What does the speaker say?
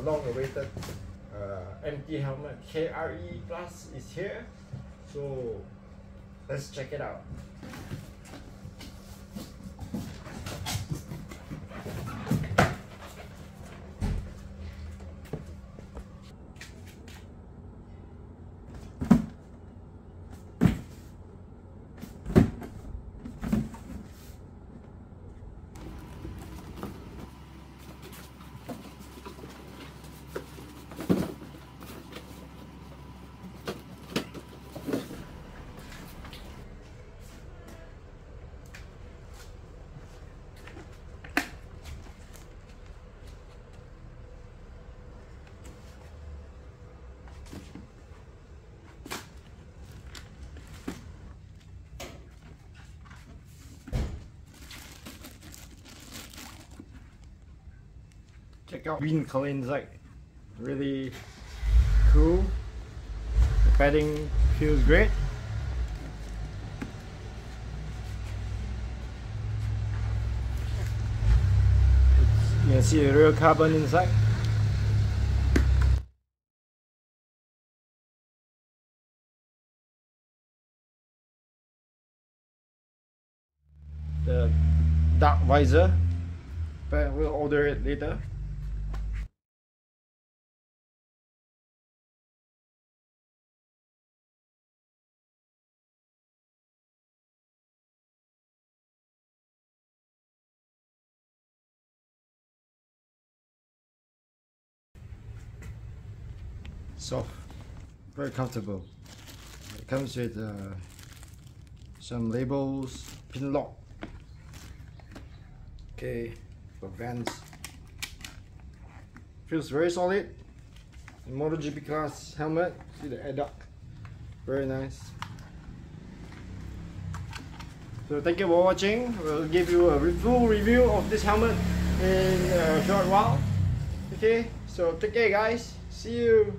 the long awaited uh, MT helmet KRE Plus is here. So let's check it out. Check out green color inside. Really cool. The padding feels great. You can see the real carbon inside. The dark visor, but we'll order it later. Soft, very comfortable. It comes with uh, some labels, pin lock. Okay, for Vans. Feels very solid. MotoGP class helmet. See the air duct. Very nice. So thank you for watching. We'll give you a full review of this helmet in a short while. Okay, so take care guys. See you.